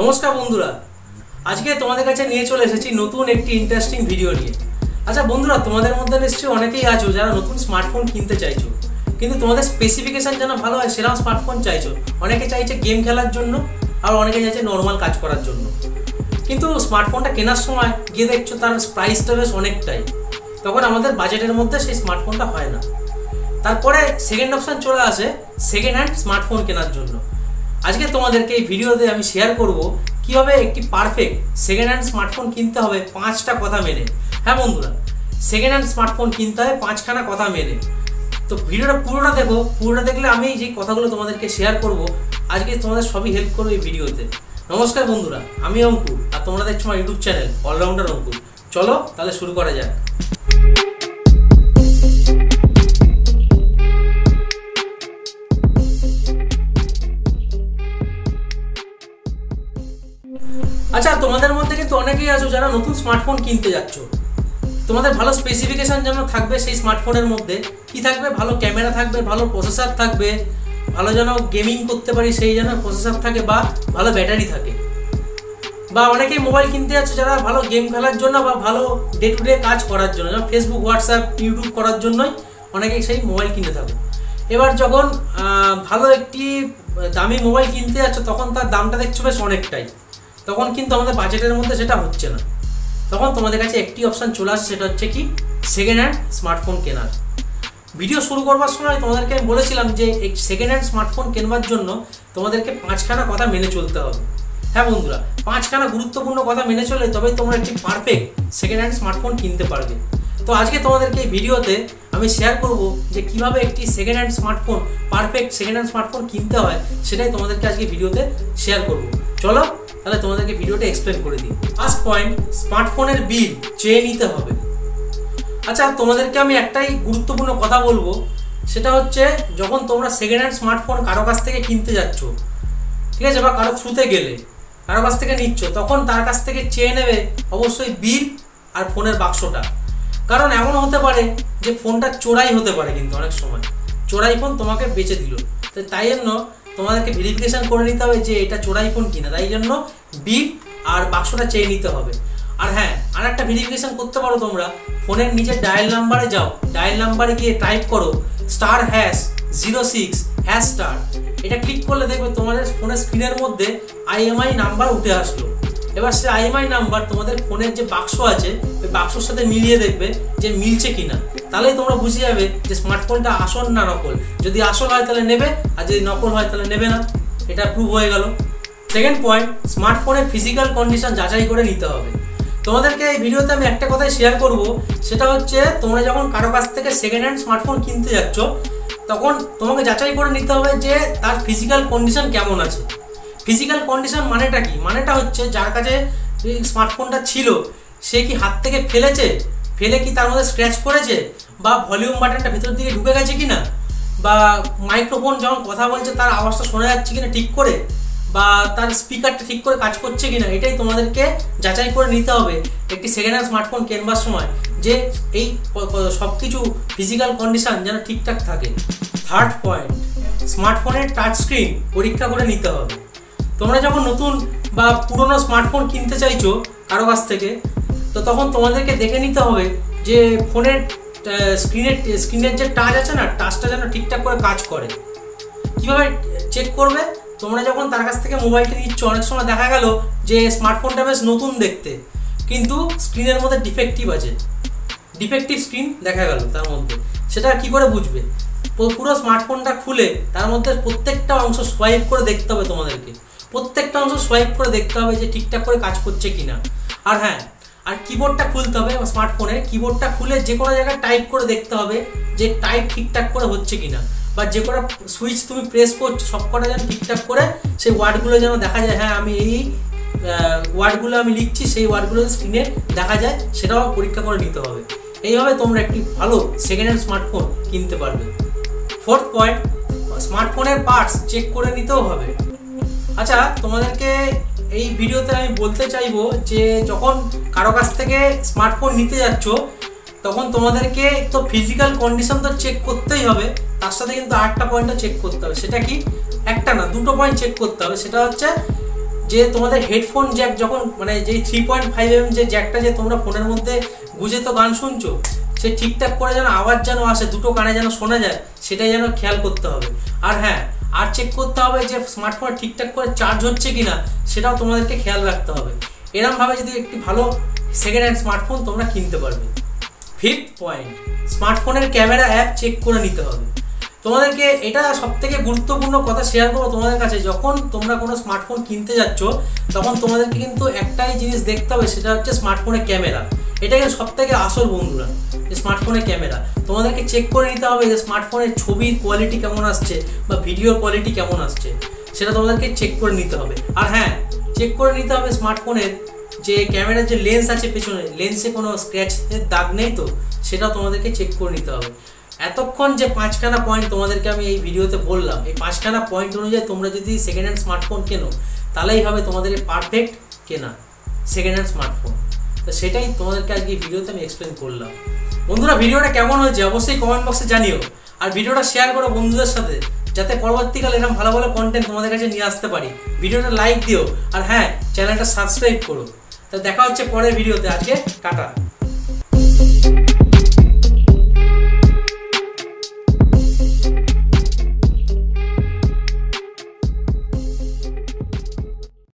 নমস্কার বন্ধুরা। আজকে তোমাদের কাছে নিয়ে চলে এসেছি নতুন একটি ইন্টারেস্টিং ভিডিও নিয়ে। আচ্ছা বন্ধুরা, তোমাদের মধ্যে নিশ্চয়ই অনেকেই আছো যারা নতুন স্মার্টফোন কিনতে চাইছো। কিন্তু তোমাদের স্পেসিফিকেশান যেন ভালো হয় সেরকম স্মার্টফোন চাইছো। অনেকে চাইছে গেম খেলার জন্য আর অনেকে চাইছে নর্মাল কাজ করার জন্য। কিন্তু স্মার্টফোনটা কেনার সময় গিয়ে দেখছ তার প্রাইসটা বেশ অনেকটাই। তখন আমাদের বাজেটের মধ্যে সেই স্মার্টফোনটা হয় না। তারপরে সেকেন্ড অপশান চলে আসে সেকেন্ড হ্যান্ড স্মার্টফোন কেনার জন্য। আজকে তোমাদেরকে এই ভিডিওতে আমি শেয়ার করব কীভাবে একটি পারফেক্ট সেকেন্ড হ্যান্ড স্মার্টফোন কিনতে হবে পাঁচটা কথা মেনে। হ্যাঁ বন্ধুরা সেকেন্ড হ্যান্ড স্মার্টফোন কিনতে হবে পাঁচখানা কথা মেনে। তো ভিডিওটা পুরোটা দেখো, পুরোটা দেখলে আমি যে কথাগুলো তোমাদেরকে শেয়ার করব, আজকে তোমাদের সবই হেল্প করব এই ভিডিওতে। নমস্কার বন্ধুরা, আমি অঙ্কুর, আর তোমরা দেখছ আমার ইউটিউব চ্যানেল অলরাউন্ডার অঙ্কুর। চলো তাহলে শুরু করা যাক। আচ্ছা তোমাদের মধ্যে কিন্তু অনেকেই আছো যারা নতুন স্মার্টফোন কিনতে যাচ্ছ। তোমাদের ভালো স্পেসিফিকেশন যেন থাকবে সেই স্মার্টফোনের মধ্যে। কি থাকবে? ভালো ক্যামেরা থাকবে, ভালো প্রসেসর থাকবে, ভালো যেন গেমিং করতে পারি সেই যেন প্রসেসর থাকে বা ভালো ব্যাটারি থাকে। বা অনেকেই মোবাইল কিনতে যাচ্ছে যারা ভালো গেম খেলার জন্য বা ভালো ডে টু ডে কাজ করার জন্য, যেমন ফেসবুক হোয়াটসঅ্যাপ ইউটিউব করার জন্যই অনেকেই সেই মোবাইল কিনে থাকো। এবার যখন ভালো একটি দামি মোবাইল কিনতে যাচ্ছ, তখন তার দামটা দেখছ বেশ অনেকটাই। তখন কিন্তু আমাদের বাজেটের মধ্যে সেটা হচ্ছে না। তখন তোমাদের কাছে একটি অপশান চলে আসছে, সেটা হচ্ছে কি? সেকেন্ড হ্যান্ড স্মার্টফোন কেনার। ভিডিও শুরু করবার সময় তোমাদেরকে আমি বলেছিলাম যে, এই সেকেন্ড হ্যান্ড স্মার্টফোন কেনবার জন্য তোমাদেরকে পাঁচখানা কথা মেনে চলতে হবে। হ্যাঁ বন্ধুরা, পাঁচখানা গুরুত্বপূর্ণ কথা মেনে চলে তবেই তোমরা একটি পারফেক্ট সেকেন্ড হ্যান্ড স্মার্টফোন কিনতে পারবে। তো আজকে তোমাদেরকে এই ভিডিওতে আমি শেয়ার করব যে কীভাবে একটি second hand smartphone perfect second hand smartphone কিনতে হয়, সেটাই তোমাদেরকে আজকে ভিডিওতে শেয়ার করব। চলো তাহলে তোমাদেরকে ভিডিওটা এক্সপ্লেন করে দিই। ফার্স্ট পয়েন্ট স্মার্টফোনের বিল চেয়ে নিতে হবে। আচ্ছা তোমাদেরকে আমি একটাই গুরুত্বপূর্ণ কথা বলব। সেটা হচ্ছে, যখন তোমরা সেকেন্ড হ্যান্ড স্মার্টফোন কারও কাছ থেকে কিনতে যাচ্ছ, ঠিক আছে, বা কারও থ্রুতে গেলে, কারও কাছ থেকে নিচ্ছ, তখন তার কাছ থেকে চেয়ে নেবে অবশ্যই বিল আর ফোনের বাক্সটা। কারণ এমন হতে পারে যে ফোনটা চোরাই হতে পারে কিন্তু অনেক সময়। চোরাই ফোন তোমাকে বেচে দিল। তাই জন্য তোমাদেরকে ভেরিফিকেশন করে নিতে হবে যে এটা চোরাই ফোন কিনা। তাই জন্য বিল আর বাক্সটা চেয়ে নিতে হবে। আর হ্যাঁ আর একটা ভেরিফিকেশন করতে পারো তোমরা। ফোনের নিচে ডায়াল নাম্বারে যাও। ডায়াল নাম্বারে গিয়ে টাইপ করো star hash zero six hash star এটা ক্লিক করলে দেখবে তোমাদের ফোনের স্ক্রিনের মধ্যে আইএমআই নাম্বার উঠে আসলো। এবার সে আইএমআই নাম্বার তোমাদের ফোনের যে বাক্স আছে, ওই বাক্সর সাথে মিলিয়ে দেখবে যে মিলছে কিনা। তাহলেই তোমরা বুঝে যাবে যে স্মার্টফোনটা আসল না নকল। যদি আসল হয় তাহলে নেবে, আর যদি নকল হয় তাহলে নেবে না। এটা প্রুভ হয়ে গেল। সেকেন্ড পয়েন্ট স্মার্টফোনের ফিজিক্যাল কন্ডিশন যাচাই করে নিতে হবে। তোমাদেরকে এই ভিডিওতে আমি একটা কথাই শেয়ার করব, সেটা হচ্ছে তোমরা যখন কারও কাছ থেকে সেকেন্ড হ্যান্ড স্মার্টফোন কিনতে যাচ্ছ, তখন তোমাকে যাচাই করে নিতে হবে যে তার ফিজিক্যাল কন্ডিশন কেমন আছে। ফিজিক্যাল কন্ডিশন মানেটা কি? মানেটা হচ্ছে যার কাছে স্মার্টফোনটা ছিল, সে কি হাত থেকে ফেলেছে? ফেলে কি তার মধ্যে স্ক্র্যাচ করেছে? বা ভলিউম বাটনটা ভেতর দিকে ঢুকে গেছে কি না বা মাইক্রোফোন যখন কথা বলছে, তার আওয়াজটা শোনা যাচ্ছে কিনা ঠিক করে? বা তার স্পিকারটা ঠিক করে কাজ করছে কিনা? এটাই তোমাদেরকে যাচাই করে নিতে হবে একটি সেকেন্ড হ্যান্ড স্মার্টফোন কেনবার সময়, যে এই সব কিছু ফিজিক্যাল কন্ডিশন যেন ঠিকঠাক থাকে। থার্ড পয়েন্ট স্মার্টফোনের টাচ স্ক্রিন পরীক্ষা করে নিতে হবে। তোমরা যখন নতুন বা পুরনো স্মার্টফোন কিনতে চাইছো কারও কাছ থেকে তো তখন তোমাদেরকে দেখে নিতে হবে যে ফোনের স্ক্রিনের স্ক্রিনের যে টাচ আছে না টাচটা যেন ঠিকঠাক করে কাজ করে। কীভাবে চেক করবে? তোমরা যখন তার কাছ থেকে মোবাইলটা নিচ্ছ, অনেক সময় দেখা গেল যে স্মার্টফোনটা বেশ নতুন দেখতে, কিন্তু স্ক্রিনের মধ্যে ডিফেক্টিভ আছে। ডিফেক্টিভ স্ক্রিন দেখা গেল তার মধ্যে। সেটা কি করে বুঝবে? পুরো স্মার্টফোনটা খুলে তার মধ্যে প্রত্যেকটা অংশ সোয়াইপ করে দেখতে হবে তোমাদেরকে। প্রত্যেকটা অংশ সোয়াইপ করে দেখতে হবে যে ঠিকঠাক করে কাজ করছে কিনা। আর হ্যাঁ আর কিবোর্ডটা খুলতে হবে স্মার্টফোনে কিবোর্ডটা খুলে যে কোনো জায়গায় টাইপ করে দেখতে হবে যে টাইপ ঠিকঠাক করে হচ্ছে কি না বা যে কটা সুইচ তুমি প্রেস করছ সব কটা যেন ঠিকঠাক করে সেই ওয়ার্ডগুলো যেন দেখা যায়। হ্যাঁ আমি এই ওয়ার্ডগুলো আমি লিখছি, সেই ওয়ার্ডগুলো স্ক্রিনে দেখা যায়, সেটাও পরীক্ষা করে নিতে হবে। এইভাবে তোমরা একটি ভালো সেকেন্ড হ্যান্ড স্মার্টফোন কিনতে পারবে। ফোর্থ পয়েন্ট স্মার্টফোনের পার্টস চেক করে নিতেও হবে। আচ্ছা তোমাদেরকে এই ভিডিওতে আমি বলতে চাইব যে যখন কারও কাছ থেকে স্মার্টফোন নিতে যাচ্ছ, তখন তোমাদেরকে তো ফিজিক্যাল কন্ডিশন তো চেক করতেই হবে। তার সাথে কিন্তু আটটা পয়েন্টও চেক করতে হবে। সেটা কি? একটা না, দুটো পয়েন্ট চেক করতে হবে। সেটা হচ্ছে যে তোমাদের হেডফোন জ্যাক যখন মানে যেই থ্রি পয়েন্ট ফাইভ এম যে জ্যাকটা যে তোমরা ফোনের মধ্যে গুজে তো গান শুনছো, সে ঠিকঠাক করে যেন আওয়াজ যেন আসে, দুটো কানে যেন শোনা যায়, সেটাই যেন খেয়াল করতে হবে। আর হ্যাঁ আর চেক করতে হবে যে স্মার্টফোন ঠিকঠাক করে চার্জ হচ্ছে কি না সেটাও তোমাদেরকে খেয়াল রাখতে হবে। এরমভাবে যদি একটি ভালো সেকেন্ড হ্যান্ড স্মার্টফোন তোমরা কিনতে পারবে। ফিফথ পয়েন্ট স্মার্টফোনের ক্যামেরা অ্যাপ চেক করে নিতে হবে। তোমাদেরকে এটা সব থেকে গুরুত্বপূর্ণ কথা শেয়ার করব তোমাদের কাছে। যখন তোমরা কোনো স্মার্টফোন কিনতে যাচ্ছ, তখন তোমাদেরকে কিন্তু একটাই জিনিস দেখতে হবে, সেটা হচ্ছে স্মার্টফোনের ক্যামেরা এটা কিন্তু সব থেকে আসল বন্ধুরা, যে স্মার্টফোনের ক্যামেরা তোমাদেরকে চেক করে নিতে হবে যে স্মার্টফোনের ছবির কোয়ালিটি কেমন আসছে বা ভিডিওর কোয়ালিটি কেমন আসছে। সেটা তোমাদেরকে চেক করে নিতে হবে। আর হ্যাঁ চেক করে নিতে হবে স্মার্টফোনের যে ক্যামেরার যে লেন্স আছে পেছনে লেন্সে কোনো স্ক্র্যাচের দাগ নেই তো? সেটা তোমাদেরকে চেক করে নিতে হবে। এতক্ষণ যে পাঁচখানা পয়েন্ট তোমাদেরকে আমি এই ভিডিওতে বললাম, এই পাঁচখানা পয়েন্ট অনুযায়ী তোমরা যদি সেকেন্ড হ্যান্ড স্মার্টফোন কেনো, তাহলেই হবে তোমাদের পারফেক্ট কেনা সেকেন্ড হ্যান্ড স্মার্টফোন তো সেটাই তোমাদেরকে আজকে ভিডিওতে আমি এক্সপ্লেন করলাম। বন্ধুরা ভিডিওটা কেমন হয়েছে অবশ্যই কমেন্ট বক্সে জানিও। আর ভিডিওটা শেয়ার করো বন্ধুদের সাথে, যাতে পরবর্তীকালে এরকম ভালো ভালো কন্টেন্ট তোমাদের কাছে নিয়ে আসতে পারি। ভিডিওটা লাইক দিও, আর হ্যাঁ চ্যানেলটা সাবস্ক্রাইব করো। তো দেখা হচ্ছে পরের ভিডিওতে আজকে টাটা।